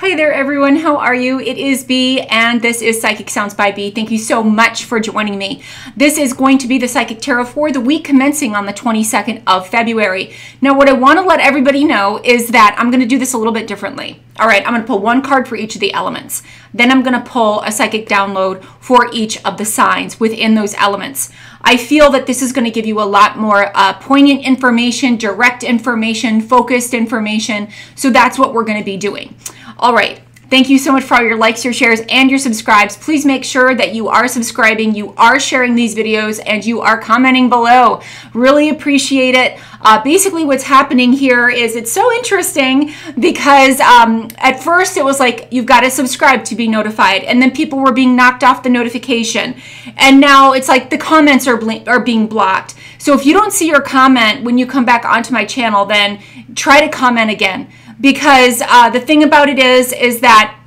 Hi there, everyone. How are you? It is B, and this is Psychic Sounds by B. Thank you so much for joining me. This is going to be the Psychic Tarot for the week commencing on the 22nd of February. Now, what I want to let everybody know is that I'm going to do this a little bit differently. All right, I'm going to pull one card for each of the elements. Then I'm going to pull a psychic download for each of the signs within those elements. I feel that this is going to give you a lot more uh, poignant information, direct information, focused information. So that's what we're going to be doing. All right. Thank you so much for all your likes, your shares, and your subscribes. Please make sure that you are subscribing, you are sharing these videos, and you are commenting below. Really appreciate it. Uh, basically, what's happening here is it's so interesting because um, at first it was like you've got to subscribe to be notified, and then people were being knocked off the notification, and now it's like the comments are are being blocked. So if you don't see your comment when you come back onto my channel, then try to comment again because uh, the thing about it is is that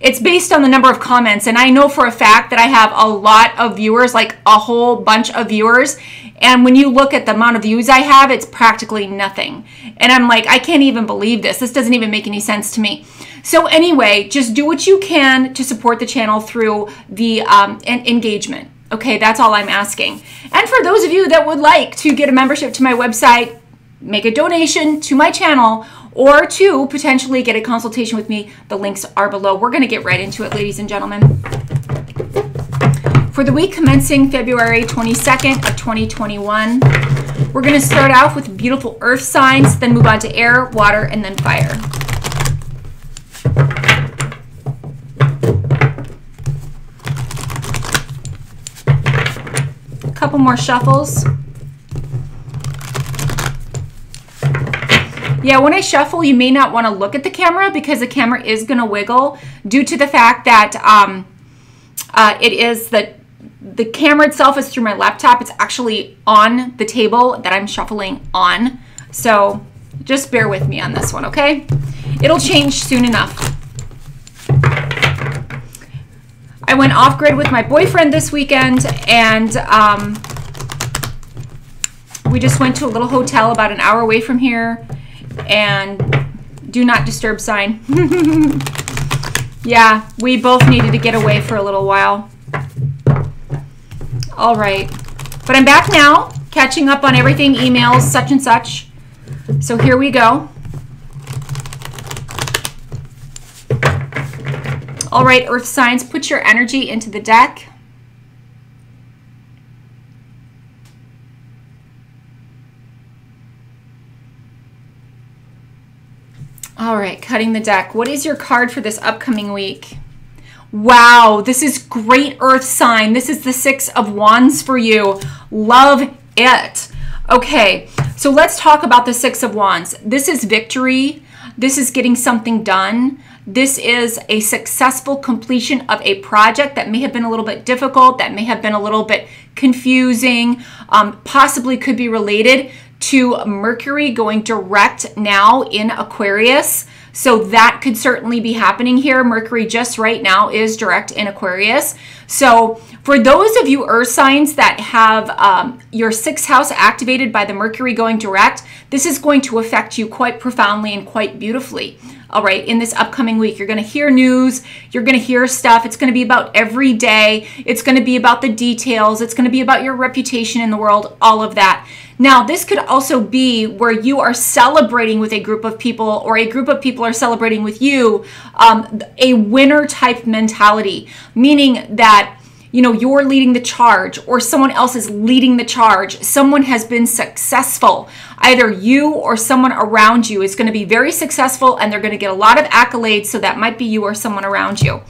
it's based on the number of comments and i know for a fact that i have a lot of viewers like a whole bunch of viewers and when you look at the amount of views i have it's practically nothing. And i'm like i can't even believe this. This doesn't even make any sense to me. So anyway just do what you can to support the channel through the um, engagement. Okay that's all i'm asking. And for those of you that would like to get a membership to my website make a donation to my channel or to potentially get a consultation with me. The links are below. We're going to get right into it, ladies and gentlemen. For the week commencing February 22nd of 2021, we're going to start off with beautiful earth signs, then move on to air, water, and then fire. A couple more shuffles. Yeah, when I shuffle, you may not want to look at the camera because the camera is going to wiggle due to the fact that um, uh, it is the the camera itself is through my laptop. It's actually on the table that I'm shuffling on. So just bear with me on this one, okay? It'll change soon enough. I went off grid with my boyfriend this weekend and um, we just went to a little hotel about an hour away from here and do not disturb sign. yeah, we both needed to get away for a little while. All right. But I'm back now, catching up on everything, emails, such and such. So here we go. All right, earth signs, put your energy into the deck. All right, cutting the deck. What is your card for this upcoming week? Wow, this is great earth sign. This is the six of wands for you. Love it. Okay, so let's talk about the six of wands. This is victory. This is getting something done. This is a successful completion of a project that may have been a little bit difficult, that may have been a little bit confusing, um, possibly could be related to Mercury going direct now in Aquarius. So that could certainly be happening here. Mercury just right now is direct in Aquarius. So for those of you earth signs that have um, your sixth house activated by the Mercury going direct, this is going to affect you quite profoundly and quite beautifully all right, in this upcoming week. You're going to hear news, you're going to hear stuff. It's going to be about every day, it's going to be about the details, it's going to be about your reputation in the world, all of that. Now, this could also be where you are celebrating with a group of people, or a group of people are celebrating with you, um, a winner type mentality, meaning that you know you're leading the charge or someone else is leading the charge. Someone has been successful. Either you or someone around you is going to be very successful and they're going to get a lot of accolades so that might be you or someone around you.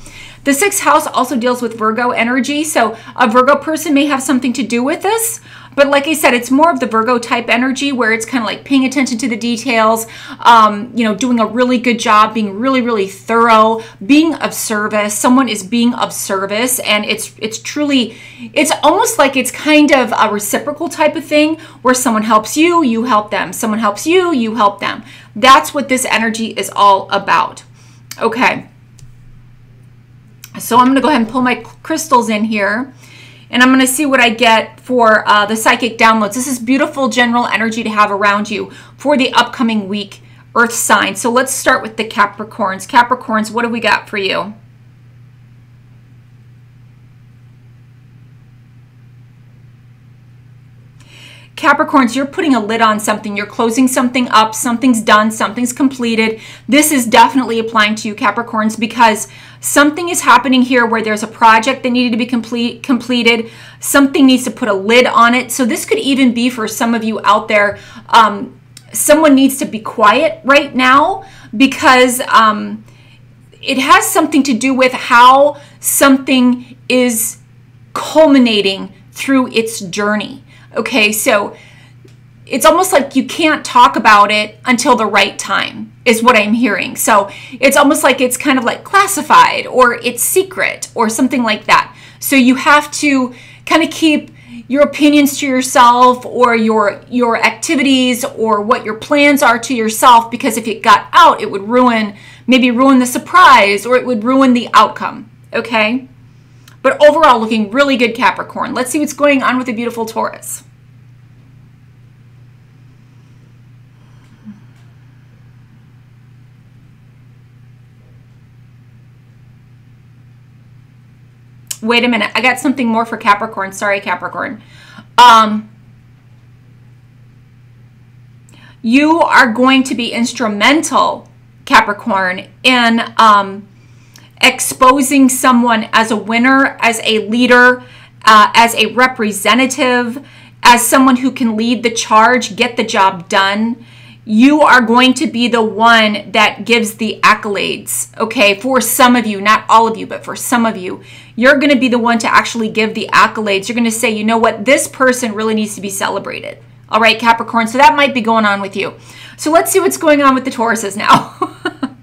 The sixth house also deals with virgo energy so a virgo person may have something to do with this but like I said, it's more of the Virgo type energy where it's kind of like paying attention to the details, um, you know, doing a really good job, being really, really thorough, being of service. Someone is being of service, and it's it's truly, it's almost like it's kind of a reciprocal type of thing where someone helps you, you help them. Someone helps you, you help them. That's what this energy is all about. Okay. So I'm going to go ahead and pull my crystals in here and I'm going to see what I get for uh, the psychic downloads. This is beautiful general energy to have around you for the upcoming week, earth sign. So let's start with the Capricorns. Capricorns, what do we got for you? Capricorns, you're putting a lid on something. You're closing something up. Something's done. Something's completed. This is definitely applying to you, Capricorns, because something is happening here where there's a project that needed to be complete completed. Something needs to put a lid on it. So this could even be for some of you out there. Um, someone needs to be quiet right now because um, it has something to do with how something is culminating through its journey. Okay, so it's almost like you can't talk about it until the right time, is what I'm hearing. So it's almost like it's kind of like classified or it's secret or something like that. So you have to kind of keep your opinions to yourself or your your activities or what your plans are to yourself because if it got out it would ruin maybe ruin the surprise or it would ruin the outcome okay but overall, looking really good Capricorn. Let's see what's going on with the beautiful Taurus. Wait a minute. I got something more for Capricorn. Sorry, Capricorn. Um, you are going to be instrumental, Capricorn, in um, exposing someone as a winner, as a leader, uh, as a representative, as someone who can lead the charge, get the job done. You are going to be the one that gives the accolades, okay? For some of you, not all of you, but for some of you, you're going to be the one to actually give the accolades. You're going to say, you know what, this person really needs to be celebrated. All right, Capricorn. So that might be going on with you. So let's see what's going on with the Tauruses now.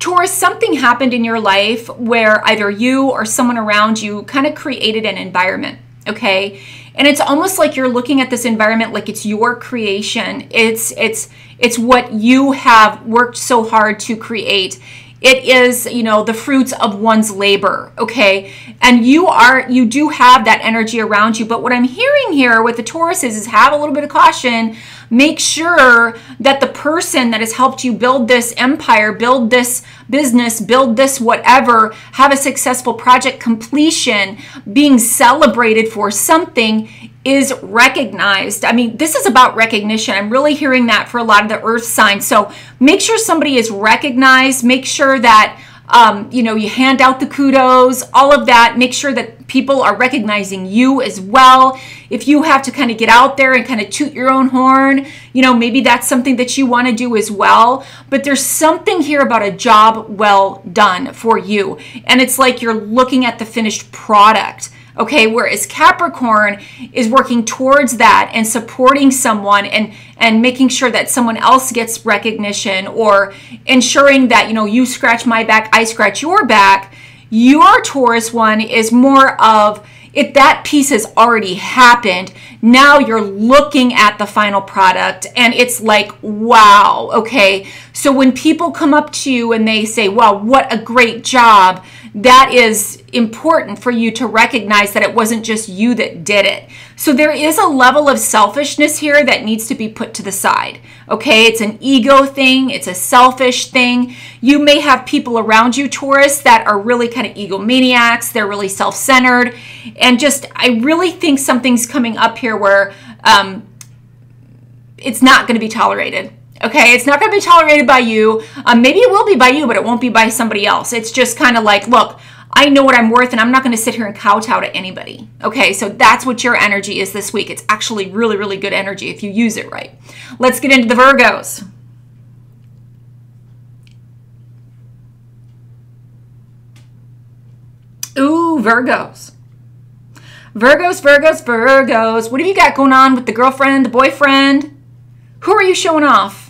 Taurus, something happened in your life where either you or someone around you kind of created an environment, okay? And it's almost like you're looking at this environment like it's your creation. It's it's it's what you have worked so hard to create it is you know the fruits of one's labor okay? And you are you do have that energy around you. But what i'm hearing here with the taurus is, is have a little bit of caution. Make sure that the person that has helped you build this empire build this business build this whatever have a successful project completion being celebrated for something is recognized. I mean, this is about recognition. I'm really hearing that for a lot of the earth signs. So make sure somebody is recognized. Make sure that, um, you know, you hand out the kudos, all of that. Make sure that people are recognizing you as well. If you have to kind of get out there and kind of toot your own horn, you know, maybe that's something that you want to do as well. But there's something here about a job well done for you. And it's like you're looking at the finished product Okay, whereas Capricorn is working towards that and supporting someone and and making sure that someone else gets recognition or ensuring that you know you scratch my back, I scratch your back. Your Taurus one is more of if that piece has already happened, now you're looking at the final product and it's like, wow, okay. So when people come up to you and they say, wow, what a great job, that is important for you to recognize that it wasn't just you that did it. So there is a level of selfishness here that needs to be put to the side. Okay, it's an ego thing, it's a selfish thing. You may have people around you, Taurus, that are really kind of egomaniacs, they're really self centered. And just, I really think something's coming up here where um, it's not going to be tolerated. Okay, it's not going to be tolerated by you. Um, maybe it will be by you, but it won't be by somebody else. It's just kind of like, look, I know what I'm worth and I'm not going to sit here and kowtow to anybody. Okay, so that's what your energy is this week. It's actually really, really good energy if you use it right. Let's get into the Virgos. Ooh, Virgos. Virgos, Virgos, Virgos. What have you got going on with the girlfriend, the boyfriend? Who are you showing off?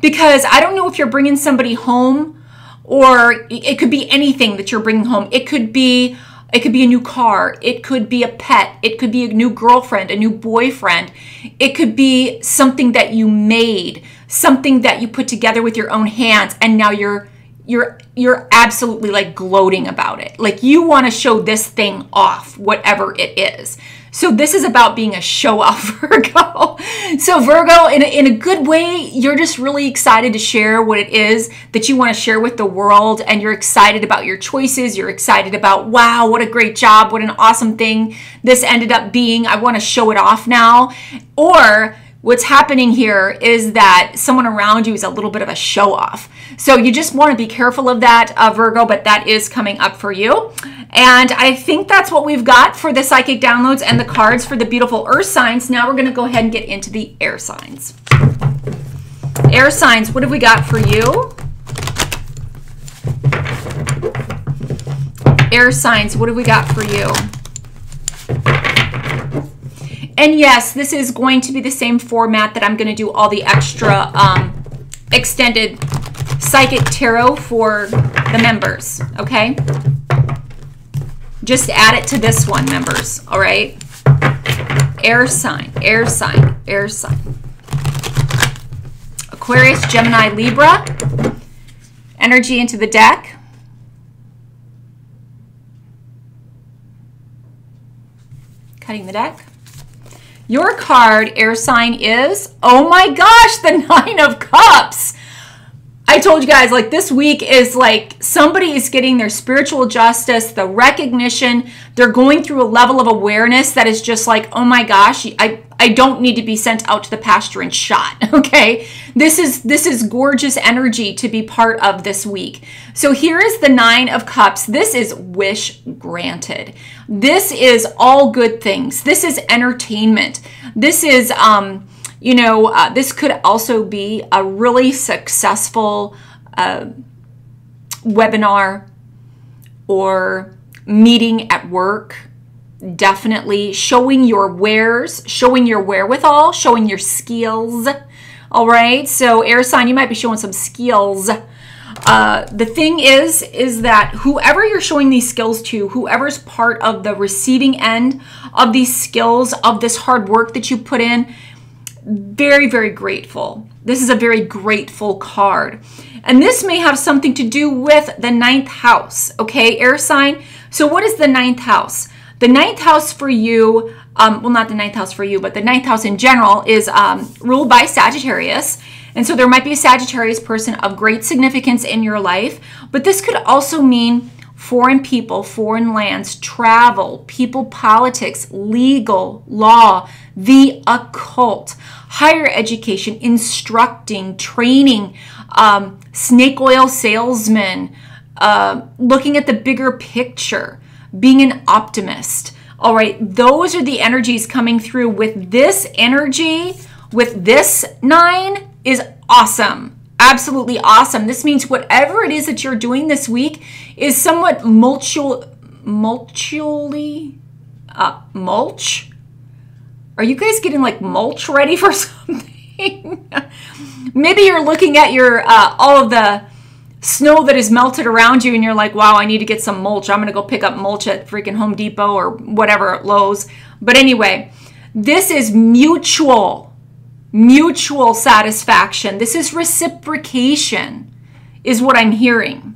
Because I don't know if you're bringing somebody home or it could be anything that you're bringing home. It could be it could be a new car, it could be a pet, it could be a new girlfriend, a new boyfriend. It could be something that you made, something that you put together with your own hands and now you're you're you're absolutely like gloating about it. Like you want to show this thing off, whatever it is. So this is about being a show off Virgo. So Virgo, in a, in a good way, you're just really excited to share what it is that you want to share with the world. And you're excited about your choices. You're excited about, wow, what a great job. What an awesome thing this ended up being. I want to show it off now. Or what's happening here is that someone around you is a little bit of a show off. So you just want to be careful of that, uh, Virgo, but that is coming up for you. And I think that's what we've got for the psychic downloads and the cards for the beautiful earth signs. Now we're going to go ahead and get into the air signs. Air signs, what have we got for you? Air signs, what have we got for you? And yes, this is going to be the same format that I'm going to do all the extra um, extended psychic tarot for the members, okay? Just add it to this one, members, all right? Air sign, air sign, air sign. Aquarius, Gemini, Libra. Energy into the deck. Cutting the deck. Your card, air sign, is, oh my gosh, the Nine of Cups. I told you guys, like this week is like somebody is getting their spiritual justice, the recognition. They're going through a level of awareness that is just like, oh my gosh, I, I don't need to be sent out to the pasture and shot. Okay. This is this is gorgeous energy to be part of this week. So here is the nine of cups. This is wish granted. This is all good things. This is entertainment. This is um you know, uh, this could also be a really successful uh, webinar or meeting at work. Definitely showing your wares, showing your wherewithal, showing your skills. All right, so air sign, you might be showing some skills. Uh, the thing is, is that whoever you're showing these skills to, whoever's part of the receiving end of these skills, of this hard work that you put in, very, very grateful. This is a very grateful card. And this may have something to do with the ninth house, okay, air sign. So, what is the ninth house? The ninth house for you, um, well, not the ninth house for you, but the ninth house in general is um, ruled by Sagittarius. And so there might be a Sagittarius person of great significance in your life, but this could also mean foreign people, foreign lands, travel, people politics, legal, law, the occult higher education, instructing, training, um, snake oil salesman, uh, looking at the bigger picture, being an optimist. All right, those are the energies coming through with this energy, with this nine is awesome. Absolutely awesome. This means whatever it is that you're doing this week is somewhat mulchul, mulchly, uh, mulch are you guys getting like mulch ready for something? Maybe you're looking at your uh, all of the snow that is melted around you and you're like, wow, I need to get some mulch. I'm going to go pick up mulch at freaking Home Depot or whatever at Lowe's. But anyway, this is mutual, mutual satisfaction. This is reciprocation, is what I'm hearing.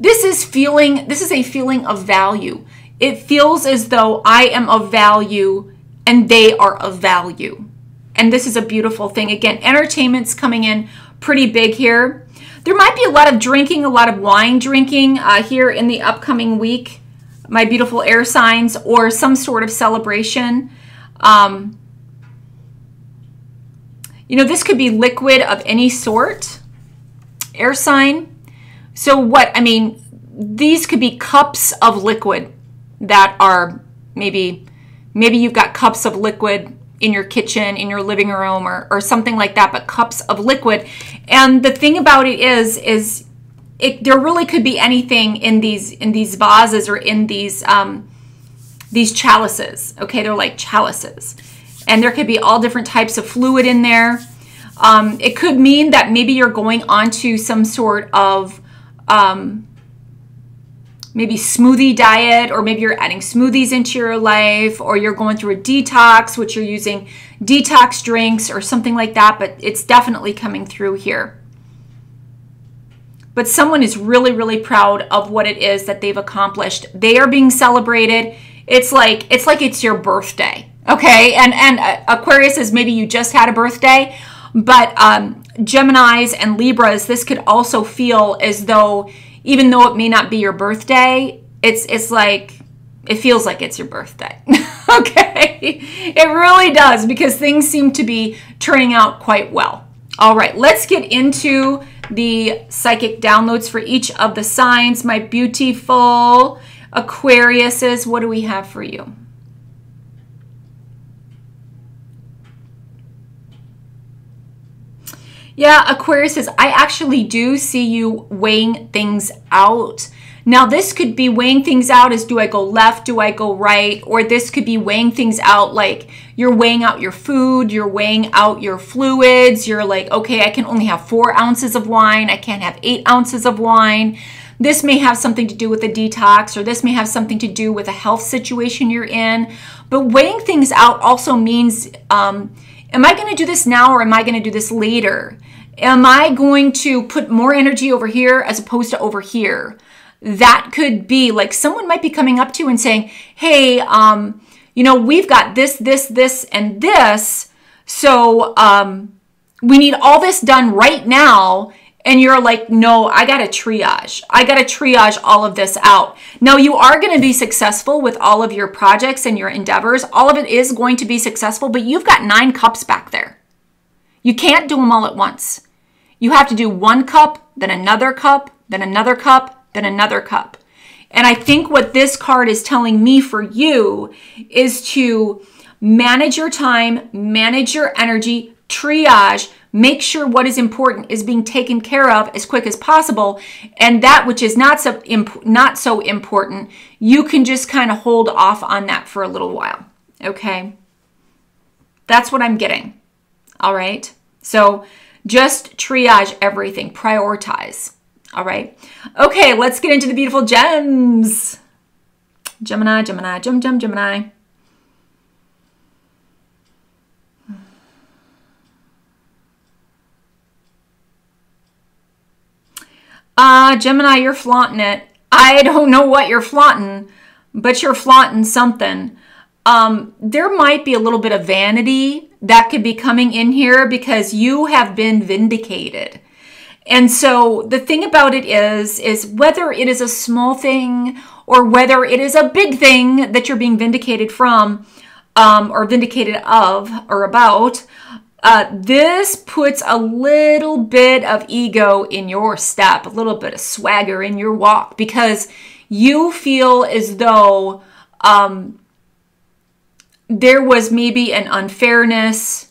This is feeling, this is a feeling of value. It feels as though I am of value and they are of value. And this is a beautiful thing. Again, entertainment's coming in pretty big here. There might be a lot of drinking, a lot of wine drinking uh, here in the upcoming week, my beautiful air signs, or some sort of celebration. Um, you know, this could be liquid of any sort, air sign. So, what I mean, these could be cups of liquid that are maybe maybe you've got cups of liquid in your kitchen in your living room or, or something like that but cups of liquid. And the thing about it is is it there really could be anything in these in these vases or in these um these chalices okay? They're like chalices. And there could be all different types of fluid in there. Um, it could mean that maybe you're going onto some sort of um, maybe smoothie diet, or maybe you're adding smoothies into your life, or you're going through a detox, which you're using detox drinks or something like that, but it's definitely coming through here. but someone is really, really proud of what it is that they've accomplished. They are being celebrated. It's like it's like it's your birthday, okay? And and uh, Aquarius is maybe you just had a birthday, but um, Gemini's and Libras, this could also feel as though even though it may not be your birthday, it's it's like it feels like it's your birthday. okay? It really does because things seem to be turning out quite well. All right, let's get into the psychic downloads for each of the signs. My beautiful Aquariuses, what do we have for you? Yeah, Aquarius says, I actually do see you weighing things out. Now, this could be weighing things out as do I go left, do I go right, or this could be weighing things out like you're weighing out your food, you're weighing out your fluids, you're like, okay, I can only have four ounces of wine, I can't have eight ounces of wine. This may have something to do with a detox, or this may have something to do with a health situation you're in. But weighing things out also means um, am I going to do this now or am I going to do this later? Am I going to put more energy over here as opposed to over here? that could be like someone might be coming up to you and saying, Hey, um, you know, we've got this, this, this, and this. So um, we need all this done right now. And you're like, no, I got to triage. I got to triage all of this out. Now, you are going to be successful with all of your projects and your endeavors. All of it is going to be successful, but you've got nine cups back there. You can't do them all at once. You have to do one cup, then another cup, then another cup, then another cup. And I think what this card is telling me for you is to manage your time, manage your energy, triage, make sure what is important is being taken care of as quick as possible and that which is not so imp- not so important you can just kind of hold off on that for a little while okay that's what i'm getting all right so just triage everything prioritize all right. Okay, let's get into the beautiful gems. Gemini, Gemini, Gem, Gem, Gemini. Uh, Gemini, you're flaunting it. I don't know what you're flaunting, but you're flaunting something. Um, there might be a little bit of vanity that could be coming in here because you have been vindicated. And so the thing about it is is whether it is a small thing or whether it is a big thing that you're being vindicated from um, or vindicated of or about, uh, this puts a little bit of ego in your step, a little bit of swagger in your walk because you feel as though um, there was maybe an unfairness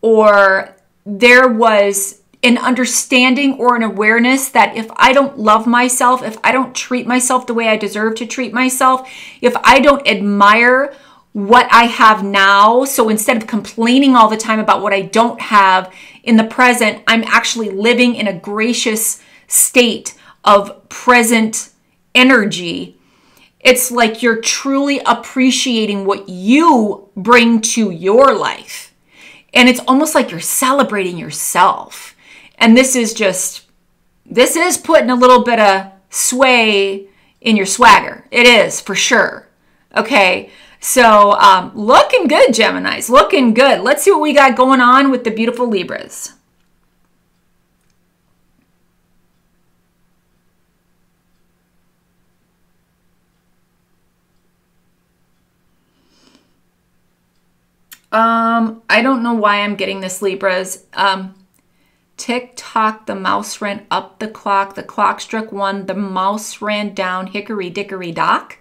or there was an understanding or an awareness that if I don't love myself, if I don't treat myself the way I deserve to treat myself, if I don't admire what I have now, so instead of complaining all the time about what I don't have in the present, I'm actually living in a gracious state of present energy. It's like you're truly appreciating what you bring to your life. And it's almost like you're celebrating yourself and this is just, this is putting a little bit of sway in your swagger. It is for sure. Okay. So um, looking good, Geminis. Looking good. Let's see what we got going on with the beautiful Libras. Um, I don't know why I'm getting this Libras. Um, Tick tock, the mouse ran up the clock. The clock struck one. The mouse ran down. Hickory dickory dock.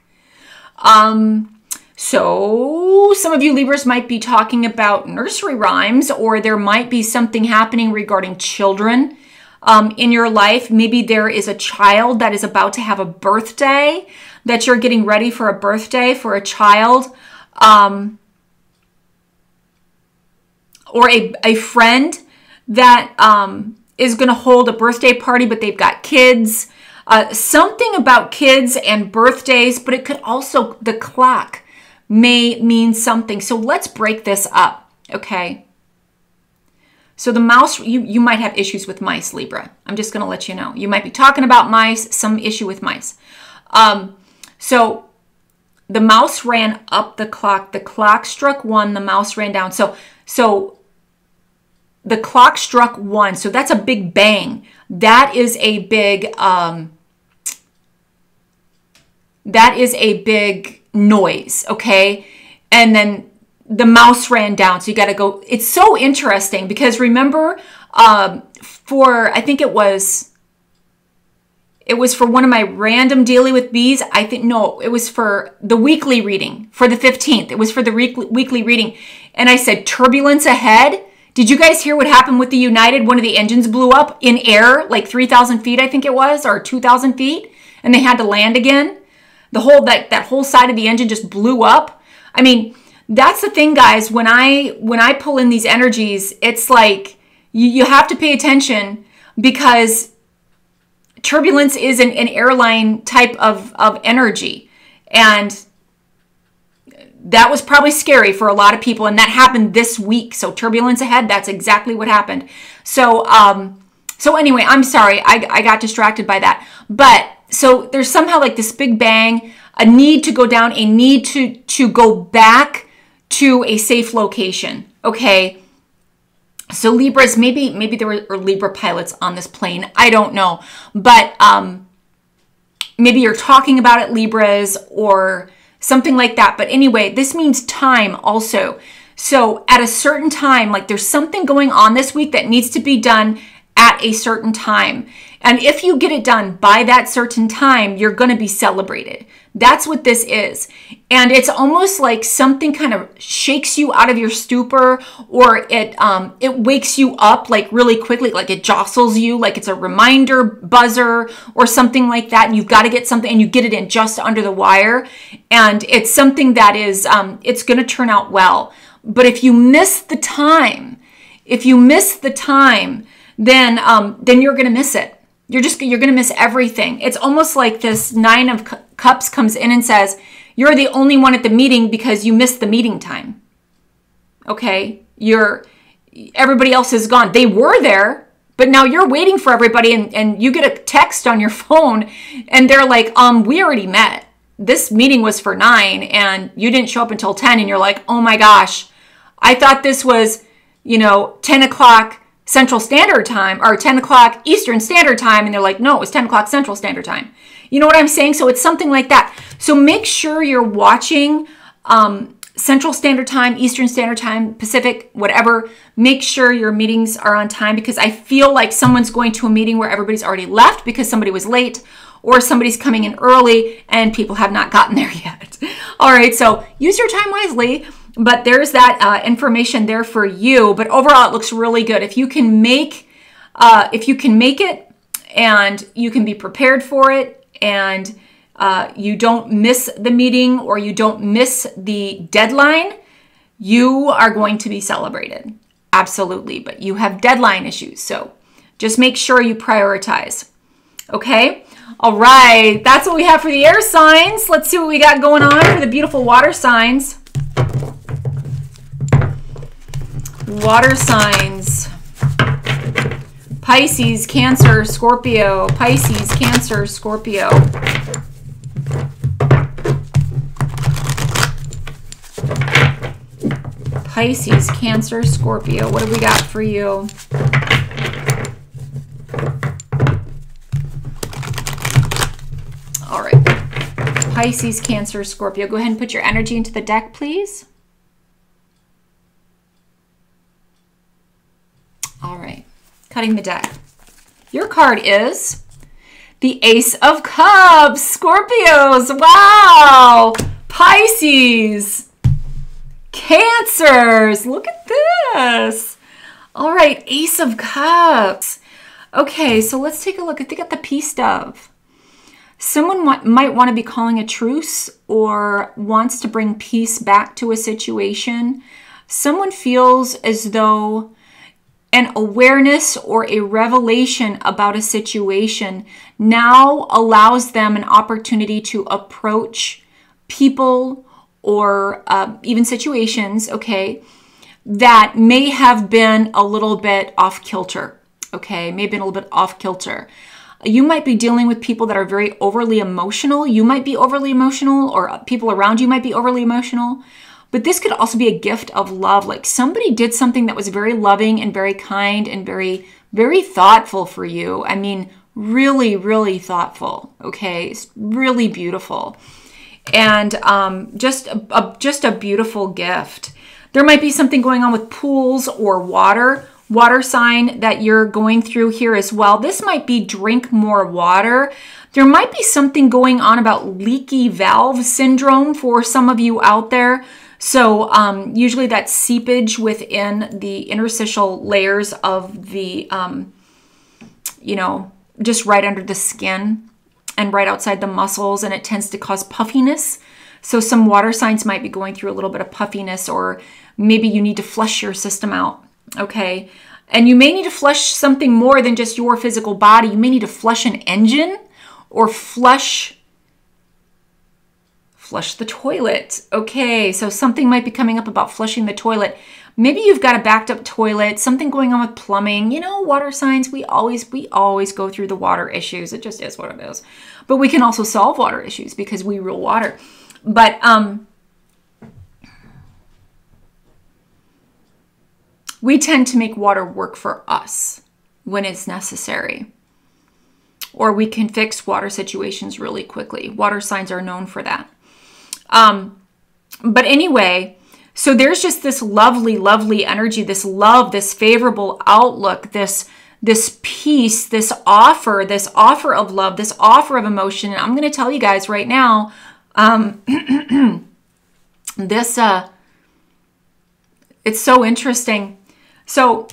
Um, so some of you Libras might be talking about nursery rhymes, or there might be something happening regarding children um, in your life. Maybe there is a child that is about to have a birthday, that you're getting ready for a birthday for a child. Um, or a, a friend that um, is going to hold a birthday party, but they've got kids. Uh, something about kids and birthdays, but it could also, the clock may mean something. So let's break this up, okay? So the mouse, you, you might have issues with mice, Libra. I'm just going to let you know. You might be talking about mice, some issue with mice. Um, so the mouse ran up the clock. The clock struck one. The mouse ran down. So so the clock struck one. So that's a big bang. That is a big um, that is a big noise. Okay, and then the mouse ran down. So you got to go. It's so interesting because remember, um, for I think it was it was for one of my random daily with bees. I think no, it was for the weekly reading for the 15th. It was for the weekly reading. And I said turbulence ahead. Did you guys hear what happened with the United? One of the engines blew up in air, like 3,000 feet, I think it was, or 2,000 feet, and they had to land again. The whole that that whole side of the engine just blew up. I mean, that's the thing, guys. When I when I pull in these energies, it's like you, you have to pay attention because turbulence is an, an airline type of, of energy. And that was probably scary for a lot of people. And that happened this week. So turbulence ahead, that's exactly what happened. So, um, so anyway, I'm sorry. I, I got distracted by that. But so there's somehow like this big bang, a need to go down, a need to, to go back to a safe location. Okay. So Libras, maybe maybe there were Libra pilots on this plane. I don't know, but um, maybe you're talking about it Libras or something like that. But anyway, this means time also. So at a certain time, like there's something going on this week that needs to be done at a certain time. And if you get it done by that certain time, you're going to be celebrated. That's what this is. And it's almost like something kind of shakes you out of your stupor or it um, it wakes you up like really quickly, like it jostles you, like it's a reminder buzzer or something like that. And you've got to get something and you get it in just under the wire. And it's something that is, um, it's going to turn out well. But if you miss the time, if you miss the time, then um, then you're going to miss it. You're just you're going to miss everything. It's almost like this nine of cups comes in and says, "You're the only one at the meeting because you missed the meeting time." Okay? You're everybody else is gone. They were there, but now you're waiting for everybody and, and you get a text on your phone and they're like, um, we already met. This meeting was for nine and you didn't show up until 10 and you're like, oh my gosh, I thought this was, you know, 10 o'clock Central Standard Time or 10 o'clock Eastern Standard Time. And they're like, no, it was 10 o'clock Central Standard Time. You know what I'm saying? So it's something like that. So make sure you're watching um, Central Standard Time, Eastern Standard Time, Pacific, whatever. Make sure your meetings are on time because I feel like someone's going to a meeting where everybody's already left because somebody was late or somebody's coming in early and people have not gotten there yet. All right, so use your time wisely but there's that uh, information there for you. But overall, it looks really good. If you can make, uh, if you can make it, and you can be prepared for it, and uh, you don't miss the meeting or you don't miss the deadline, you are going to be celebrated. Absolutely. But you have deadline issues, so just make sure you prioritize. Okay. All right, that's what we have for the air signs. Let's see what we got going on for the beautiful water signs. Water signs Pisces, Cancer, Scorpio, Pisces, Cancer, Scorpio. Pisces, Cancer, Scorpio. What do we got for you? All right. Pisces, Cancer, Scorpio. Go ahead and put your energy into the deck, please. All right, cutting the deck. Your card is the Ace of Cups, Scorpios. Wow, Pisces, Cancers. Look at this. All right, Ace of Cups. Okay, so let's take a look. I think at the Peace Dove. Someone might want to be calling a truce or wants to bring peace back to a situation. Someone feels as though an awareness or a revelation about a situation now allows them an opportunity to approach people or uh, even situations, okay, that may have been a little bit off kilter. Okay, may have been a little bit off kilter. You might be dealing with people that are very overly emotional. You might be overly emotional, or people around you might be overly emotional. But this could also be a gift of love. Like somebody did something that was very loving and very kind and very, very thoughtful for you. I mean, really, really thoughtful. Okay, it's really beautiful, and um, just a, a, just a beautiful gift. There might be something going on with pools or water. Water sign that you're going through here as well. This might be drink more water. There might be something going on about leaky valve syndrome for some of you out there. So um, usually that seepage within the interstitial layers of the, um, you know, just right under the skin and right outside the muscles, and it tends to cause puffiness. So some water signs might be going through a little bit of puffiness, or maybe you need to flush your system out. Okay. And you may need to flush something more than just your physical body. You may need to flush an engine or flush flush the toilet. Okay, so something might be coming up about flushing the toilet. Maybe you've got a backed up toilet, something going on with plumbing. You know, water signs, we always we always go through the water issues. It just is what it is. But we can also solve water issues because we rule water. But um we tend to make water work for us when it's necessary. Or we can fix water situations really quickly. Water signs are known for that. Um, but anyway, so there's just this lovely, lovely energy, this love, this favorable outlook, this this peace, this offer, this offer of love, this offer of emotion. And I'm going to tell you guys right now, um, this uh, it's so interesting. So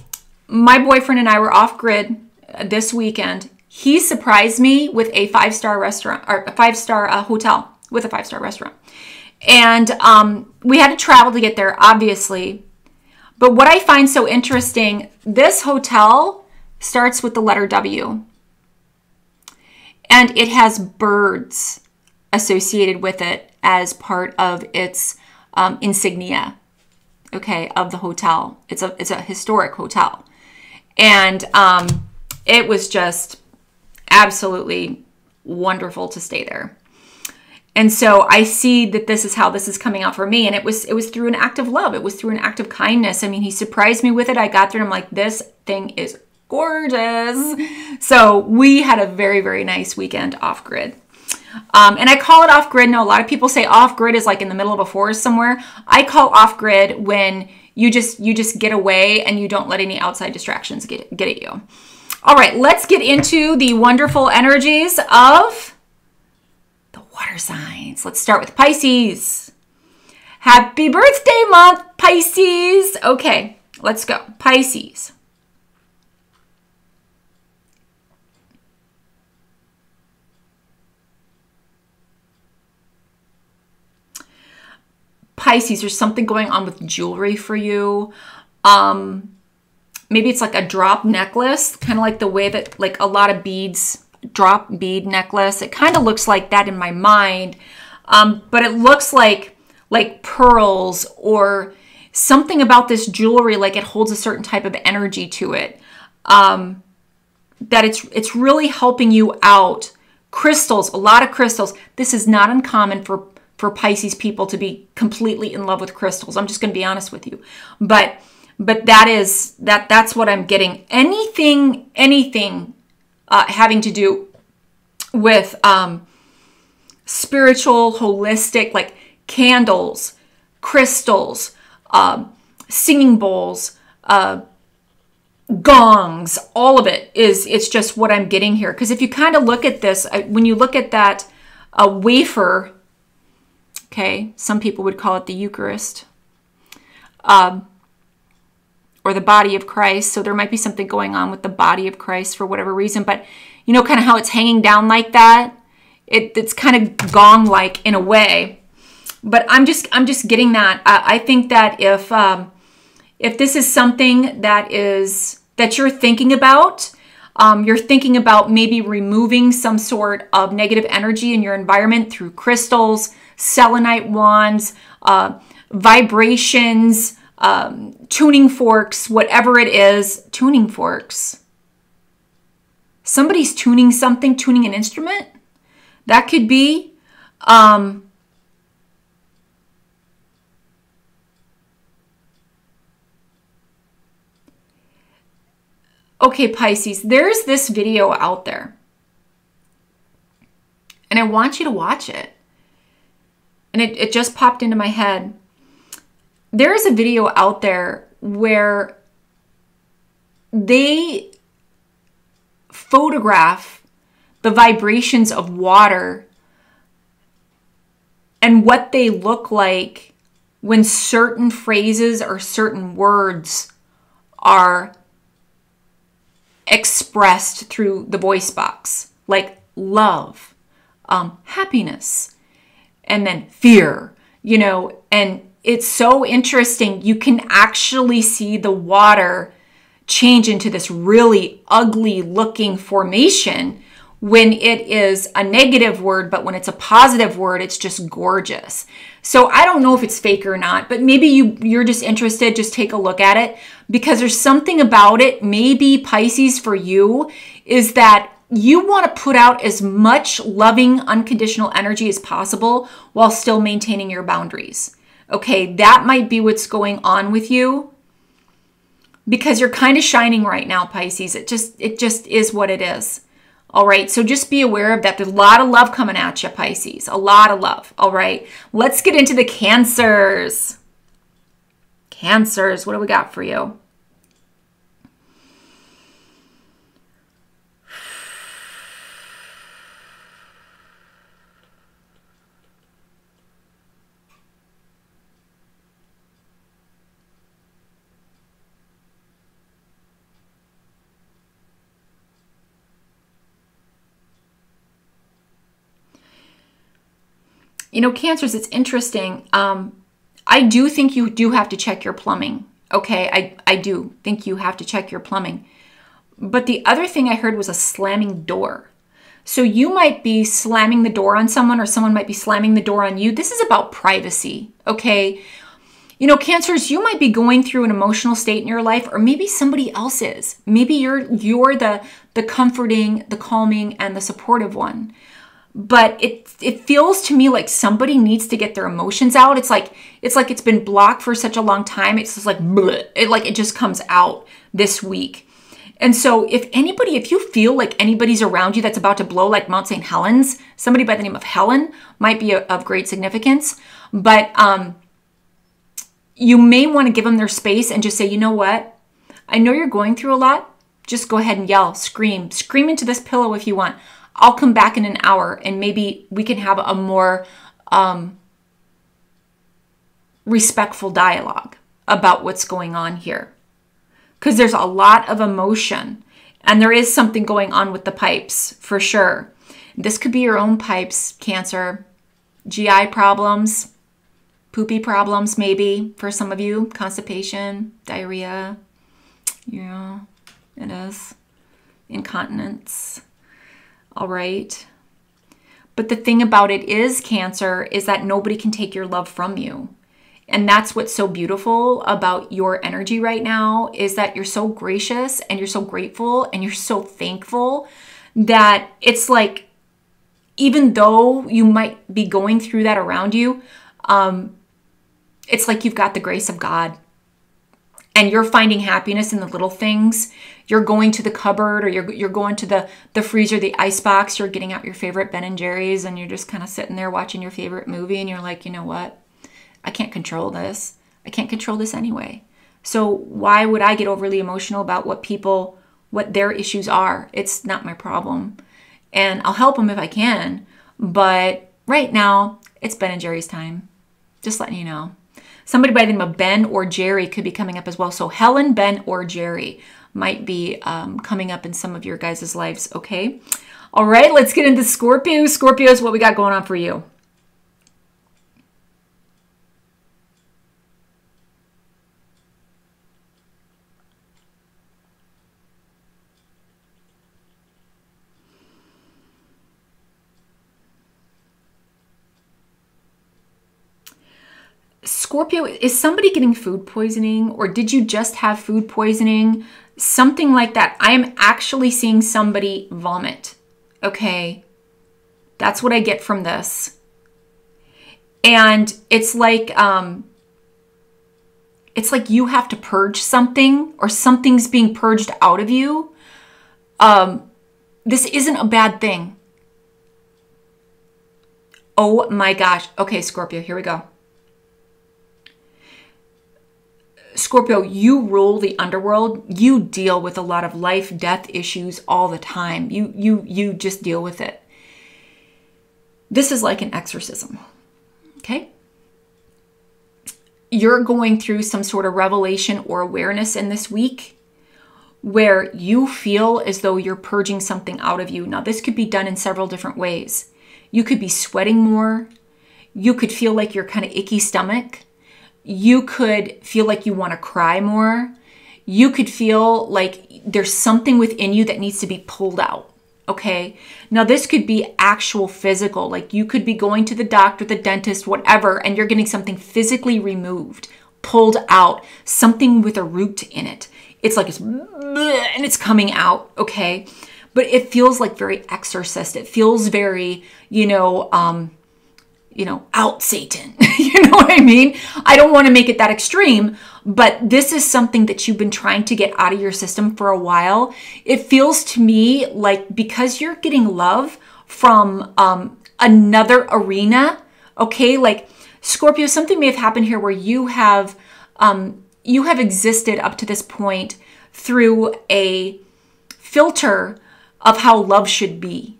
my boyfriend and I were off grid this weekend. He surprised me with a five star restaurant or a five star uh, hotel with a five star restaurant. And um, we had to travel to get there, obviously. But what I find so interesting, this hotel starts with the letter W. And it has birds associated with it as part of its um, insignia, okay, of the hotel. It's a, it's a historic hotel. And um, it was just absolutely wonderful to stay there. And so I see that this is how this is coming out for me. And it was it was through an act of love. It was through an act of kindness. I mean, he surprised me with it. I got there and I'm like, this thing is gorgeous. So we had a very, very nice weekend off grid. Um, and I call it off grid. Now, a lot of people say off grid is like in the middle of a forest somewhere. I call off grid when you just you just get away and you don't let any outside distractions get get at you. All right, let's get into the wonderful energies of water signs. Let's start with Pisces. Happy birthday month, Pisces. Okay, let's go. Pisces. Pisces, there's something going on with jewelry for you. Um, maybe it's like a drop necklace, kind of like the way that like a lot of beads drop bead necklace. It kind of looks like that in my mind, um, but it looks like like pearls or something about this jewelry, like it holds a certain type of energy to it. Um, that it's it's really helping you out. Crystals, a lot of crystals. This is not uncommon for for Pisces people to be completely in love with crystals. I'm just going to be honest with you, but but that is that that's what I'm getting. Anything anything uh, having to do with um, spiritual, holistic, like candles, crystals, um, singing bowls, uh, gongs, all of it is, it's just what I'm getting here. Because if you kind of look at this, when you look at that uh, wafer, okay, some people would call it the Eucharist. Um, or the body of Christ. So there might be something going on with the body of Christ for whatever reason. But you know, kind of how it's hanging down like that. It, it's kind of gong like in a way. But I'm just I'm just getting that. I, I think that if um, if this is something that is that you're thinking about, um, you're thinking about maybe removing some sort of negative energy in your environment through crystals, selenite wands, uh, vibrations, um, tuning forks, whatever it is, tuning forks. Somebody's tuning something, tuning an instrument. That could be. Um, okay, Pisces, there's this video out there. And I want you to watch it. And it, it just popped into my head there is a video out there where they photograph the vibrations of water and what they look like when certain phrases or certain words are expressed through the voice box, like love, um, happiness, and then fear, you know, and it's so interesting. You can actually see the water change into this really ugly looking formation when it is a negative word, but when it's a positive word, it's just gorgeous. So I don't know if it's fake or not, but maybe you you're just interested, just take a look at it because there's something about it, maybe Pisces for you is that you want to put out as much loving unconditional energy as possible while still maintaining your boundaries. Okay, that might be what's going on with you because you're kind of shining right now, Pisces. It just it just is what it is. All right, so just be aware of that. There's a lot of love coming at you, Pisces. A lot of love. All right, let's get into the cancers. Cancers, what do we got for you? You know, cancers, it's interesting. Um, I do think you do have to check your plumbing. Okay, I, I do think you have to check your plumbing. But the other thing I heard was a slamming door. So you might be slamming the door on someone, or someone might be slamming the door on you. This is about privacy, okay? You know, cancers, you might be going through an emotional state in your life, or maybe somebody else is. Maybe you're you're the the comforting, the calming, and the supportive one but it it feels to me like somebody needs to get their emotions out. It's like it's like it's been blocked for such a long time. It's just like bleh, it like it just comes out this week. And so if anybody if you feel like anybody's around you that's about to blow like Mount St. Helens, somebody by the name of Helen might be a, of great significance, but um you may want to give them their space and just say, "You know what? I know you're going through a lot. Just go ahead and yell, scream, scream into this pillow if you want. I'll come back in an hour and maybe we can have a more um, respectful dialogue about what's going on here. Because there's a lot of emotion and there is something going on with the pipes for sure. This could be your own pipes, cancer, GI problems, poopy problems, maybe for some of you, constipation, diarrhea. Yeah, it is. Incontinence all right? But the thing about it is, Cancer, is that nobody can take your love from you. And that's what's so beautiful about your energy right now is that you're so gracious and you're so grateful and you're so thankful that it's like, even though you might be going through that around you, um, it's like you've got the grace of God and you're finding happiness in the little things you're going to the cupboard or you're, you're going to the, the freezer the ice box you're getting out your favorite ben and jerry's and you're just kind of sitting there watching your favorite movie and you're like you know what? I can't control this. I can't control this anyway. So why would i get overly emotional about what people what their issues are? It's not my problem. And i'll help them if i can but right now it's ben and jerry's time. Just letting you know. Somebody by the name of Ben or Jerry could be coming up as well. So Helen, Ben, or Jerry might be um, coming up in some of your guys' lives, okay? All right, let's get into Scorpio. Scorpio is what we got going on for you? Scorpio, is somebody getting food poisoning or did you just have food poisoning? Something like that. I am actually seeing somebody vomit. Okay. That's what I get from this. And it's like, um, it's like you have to purge something or something's being purged out of you. Um, this isn't a bad thing. Oh my gosh. Okay, Scorpio, here we go. Scorpio, you rule the underworld. You deal with a lot of life death issues all the time. You you you just deal with it. This is like an exorcism. Okay? You're going through some sort of revelation or awareness in this week where you feel as though you're purging something out of you. Now, this could be done in several different ways. You could be sweating more. You could feel like you're kind of icky stomach you could feel like you want to cry more. You could feel like there's something within you that needs to be pulled out. Okay. Now, this could be actual physical, like you could be going to the doctor, the dentist, whatever, and you're getting something physically removed, pulled out, something with a root in it. It's like it's and it's coming out. Okay. But it feels like very exorcist. It feels very, you know, um, you know, out Satan. you know what I mean? I don't want to make it that extreme, but this is something that you've been trying to get out of your system for a while. It feels to me like because you're getting love from um, another arena, okay, like Scorpio, something may have happened here where you have um, you have existed up to this point through a filter of how love should be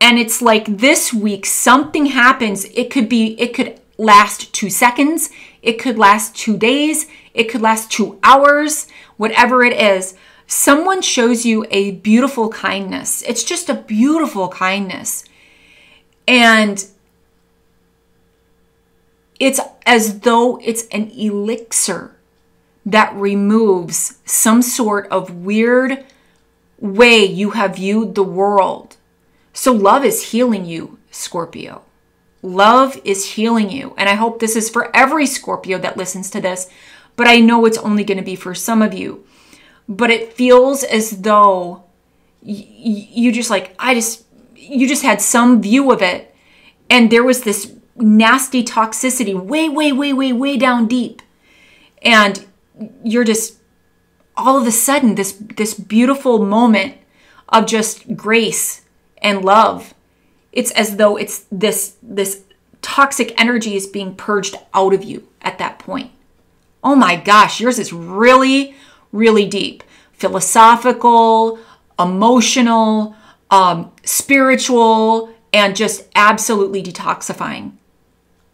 and it's like this week something happens. It could be it could last 2 seconds. It could last 2 days. It could last 2 hours. Whatever it is someone shows you a beautiful kindness. It's just a beautiful kindness. And it's as though it's an elixir that removes some sort of weird way you have viewed the world so love is healing you, Scorpio. Love is healing you. And I hope this is for every Scorpio that listens to this, but I know it's only going to be for some of you. But it feels as though you just like, I just, you just had some view of it. And there was this nasty toxicity way, way, way, way, way down deep. And you're just, all of a sudden, this, this beautiful moment of just grace and love. It's as though it's this this toxic energy is being purged out of you at that point. Oh my gosh, yours is really really deep. Philosophical, emotional, um, spiritual, and just absolutely detoxifying.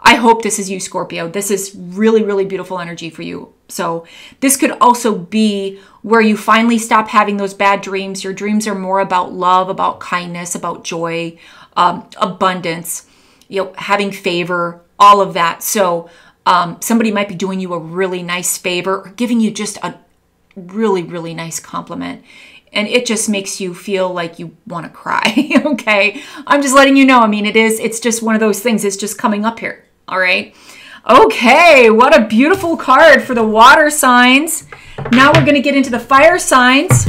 I hope this is you, Scorpio. This is really, really beautiful energy for you. So, this could also be where you finally stop having those bad dreams. Your dreams are more about love, about kindness, about joy, um, abundance, you know, having favor, all of that. So, um, somebody might be doing you a really nice favor or giving you just a really, really nice compliment. And it just makes you feel like you want to cry. okay. I'm just letting you know. I mean, it is, it's just one of those things. It's just coming up here. All right. Okay, what a beautiful card for the water signs. Now we're going to get into the fire signs.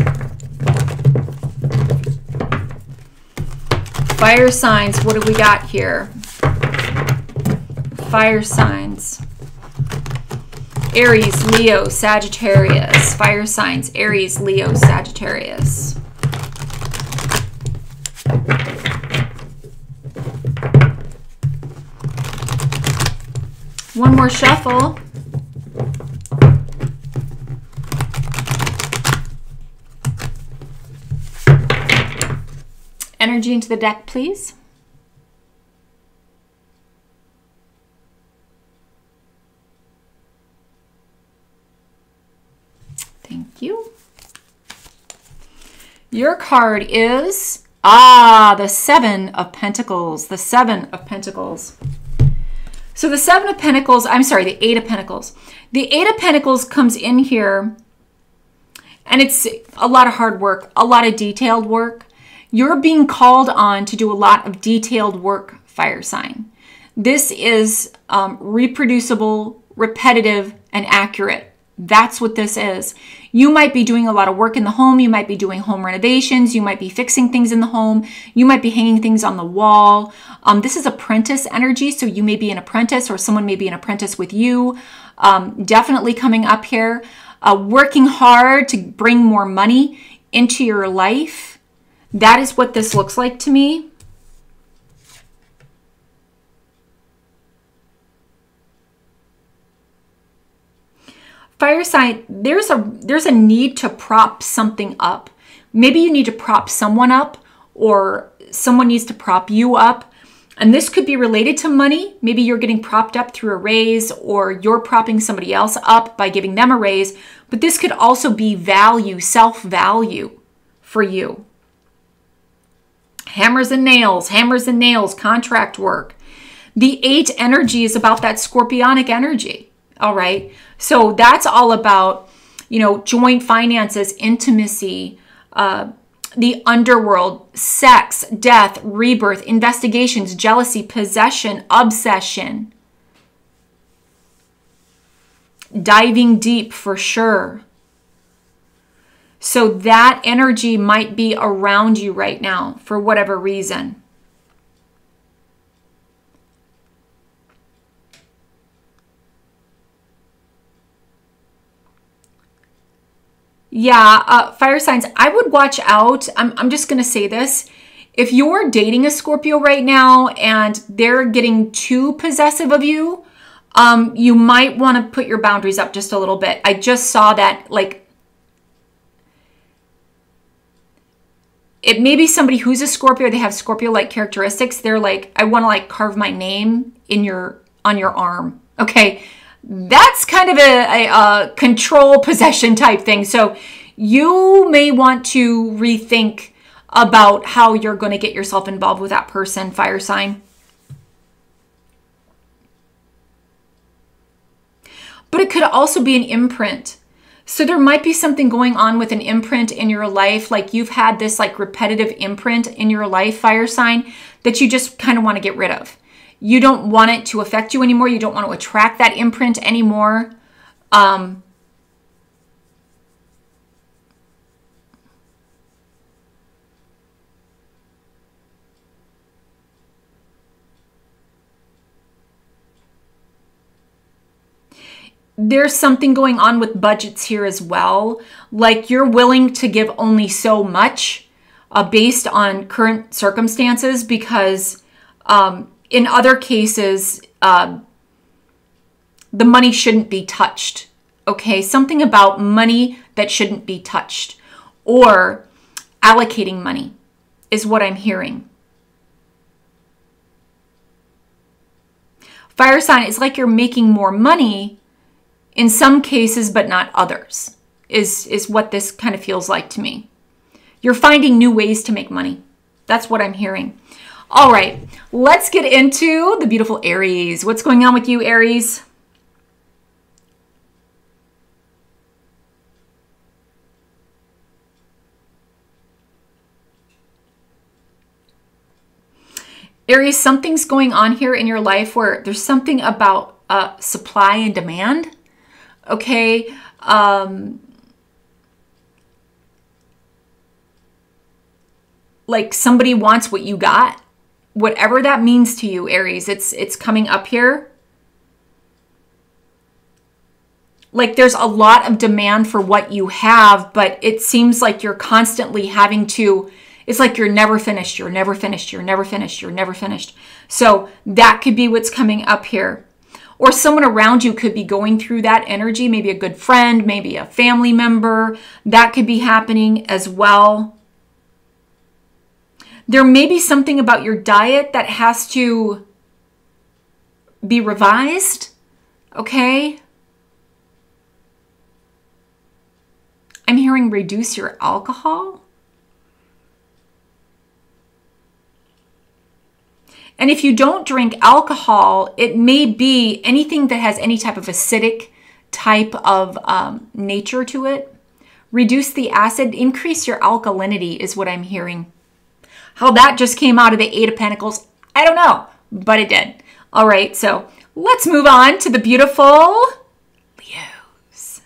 Fire signs, what do we got here? Fire signs. Aries, Leo, Sagittarius. Fire signs, Aries, Leo, Sagittarius. One more shuffle. Energy into the deck, please. Thank you. Your card is, ah, the Seven of Pentacles. The Seven of Pentacles. So the Seven of Pentacles, I'm sorry, the Eight of Pentacles. The Eight of Pentacles comes in here and it's a lot of hard work, a lot of detailed work. You're being called on to do a lot of detailed work, fire sign. This is um, reproducible, repetitive, and accurate. That's what this is. You might be doing a lot of work in the home. You might be doing home renovations. You might be fixing things in the home. You might be hanging things on the wall. Um, this is apprentice energy. So you may be an apprentice or someone may be an apprentice with you. Um, definitely coming up here. Uh, working hard to bring more money into your life. That is what this looks like to me. Fire sign there's a there's a need to prop something up. Maybe you need to prop someone up or someone needs to prop you up. And this could be related to money. Maybe you're getting propped up through a raise or you're propping somebody else up by giving them a raise. But this could also be value self value for you. Hammers and nails hammers and nails contract work. The eight energy is about that scorpionic energy all right. So that's all about, you know, joint finances, intimacy, uh, the underworld, sex, death, rebirth, investigations, jealousy, possession, obsession. Diving deep for sure. So that energy might be around you right now for whatever reason. Yeah, uh, fire signs, I would watch out. I'm, I'm just going to say this. If you're dating a Scorpio right now and they're getting too possessive of you, um, you might want to put your boundaries up just a little bit. I just saw that, like, it may be somebody who's a Scorpio, they have Scorpio like characteristics. They're like, I want to like carve my name in your on your arm. Okay that's kind of a, a, a control possession type thing. So you may want to rethink about how you're going to get yourself involved with that person, fire sign. But it could also be an imprint. So there might be something going on with an imprint in your life, like you've had this like repetitive imprint in your life, fire sign, that you just kind of want to get rid of you don't want it to affect you anymore. You don't want to attract that imprint anymore. Um, there's something going on with budgets here as well. Like you're willing to give only so much uh, based on current circumstances because um, in other cases, uh, the money shouldn't be touched. Okay, something about money that shouldn't be touched or allocating money is what I'm hearing. Fire sign, it's like you're making more money in some cases, but not others, is, is what this kind of feels like to me. You're finding new ways to make money. That's what I'm hearing. All right, let's get into the beautiful Aries. What's going on with you, Aries? Aries, something's going on here in your life where there's something about uh, supply and demand. Okay. Um, like somebody wants what you got whatever that means to you, Aries, it's it's coming up here. Like there's a lot of demand for what you have, but it seems like you're constantly having to it's like you're never finished, you're never finished, you're never finished, you're never finished. So that could be what's coming up here. Or someone around you could be going through that energy, maybe a good friend, maybe a family member. That could be happening as well. There may be something about your diet that has to be revised, okay? I'm hearing reduce your alcohol. And if you don't drink alcohol, it may be anything that has any type of acidic type of um, nature to it. Reduce the acid, increase your alkalinity, is what I'm hearing. How that just came out of the Eight of Pentacles, I don't know, but it did. All right, so let's move on to the beautiful Leos.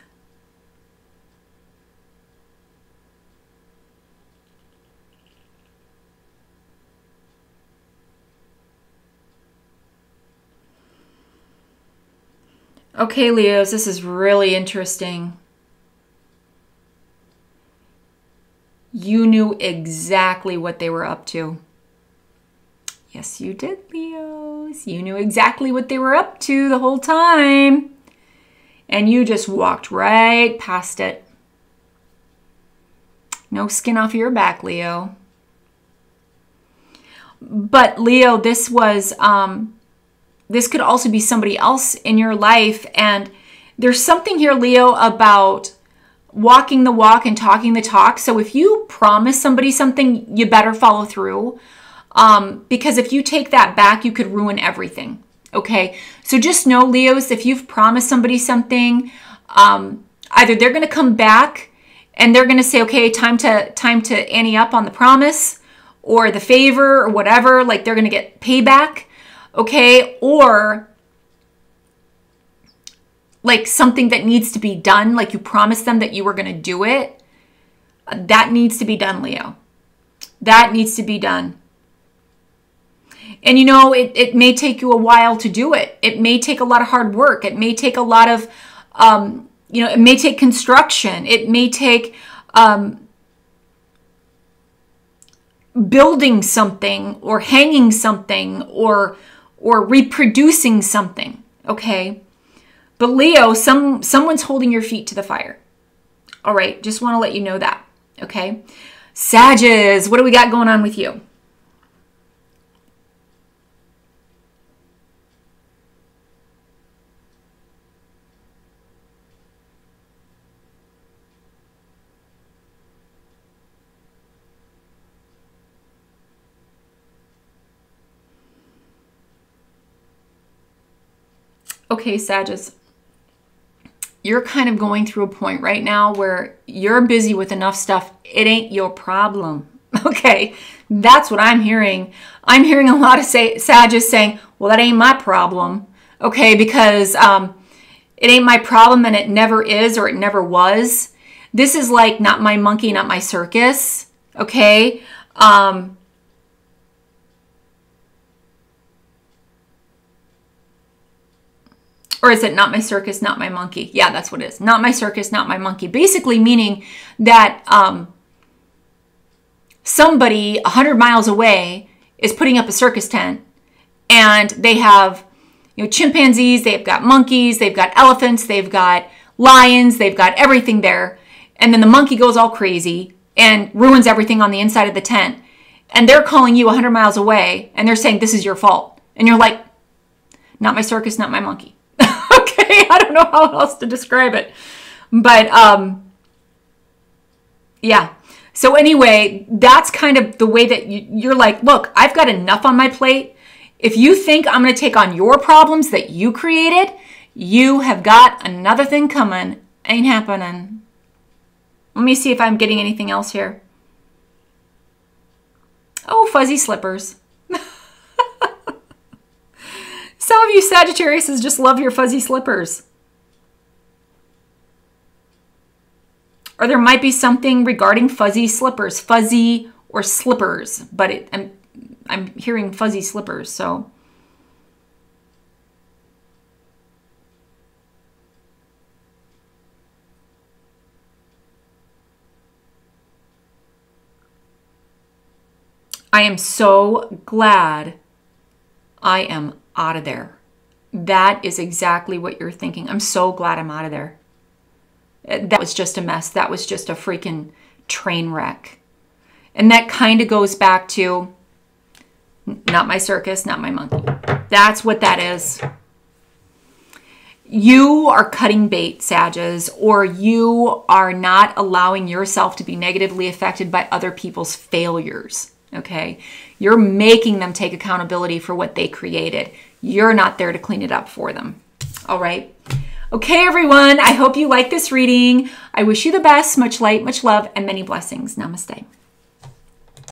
Okay, Leos, this is really interesting. You knew exactly what they were up to. Yes, you did, Leos. You knew exactly what they were up to the whole time. And you just walked right past it. No skin off your back, Leo. But Leo, this was um this could also be somebody else in your life and there's something here, Leo, about walking the walk and talking the talk. So if you promise somebody something, you better follow through. Um, because if you take that back, you could ruin everything. Okay. So just know, Leos, if you've promised somebody something, um, either they're going to come back and they're going to say, okay, time to, time to ante up on the promise or the favor or whatever. Like they're going to get payback. Okay. Or like something that needs to be done, like you promised them that you were going to do it. That needs to be done, Leo. That needs to be done. And you know, it, it may take you a while to do it. It may take a lot of hard work. It may take a lot of, um, you know, it may take construction. It may take um, building something or hanging something or or reproducing something. Okay. But Leo, some someone's holding your feet to the fire. All right, just want to let you know that. Okay. Sages, what do we got going on with you? okay, Sages, you're kind of going through a point right now where you're busy with enough stuff. It ain't your problem. Okay, that's what I'm hearing. I'm hearing a lot of say, saying, well, that ain't my problem. Okay, because um, it ain't my problem and it never is or it never was. This is like not my monkey, not my circus. Okay. Um, or is it not my circus, not my monkey? Yeah, that's what it is. Not my circus, not my monkey. Basically, meaning that um, somebody 100 miles away is putting up a circus tent and they have you know chimpanzees, they've got monkeys, they've got elephants, they've got lions, they've got everything there. And then the monkey goes all crazy and ruins everything on the inside of the tent. And they're calling you 100 miles away and they're saying, This is your fault. And you're like, Not my circus, not my monkey. I don't know how else to describe it. But um, yeah. So anyway, that's kind of the way that you, you're like, look, I've got enough on my plate. If you think I'm going to take on your problems that you created, you have got another thing coming. Ain't happening. Let me see if I'm getting anything else here. Oh, fuzzy slippers. Some of you Sagittarius just love your fuzzy slippers. Or there might be something regarding fuzzy slippers, fuzzy or slippers, but it, I'm, I'm hearing fuzzy slippers, so. I am so glad I am out of there. That is exactly what you're thinking. I'm so glad I'm out of there. That was just a mess. That was just a freaking train wreck. And that kind of goes back to not my circus, not my monkey. That's what that is. You are cutting bait, Sages, or you are not allowing yourself to be negatively affected by other people's failures. Okay. You're making them take accountability for what they created. You're not there to clean it up for them. All right. Okay, everyone. I hope you like this reading. I wish you the best. Much light, much love, and many blessings. Namaste.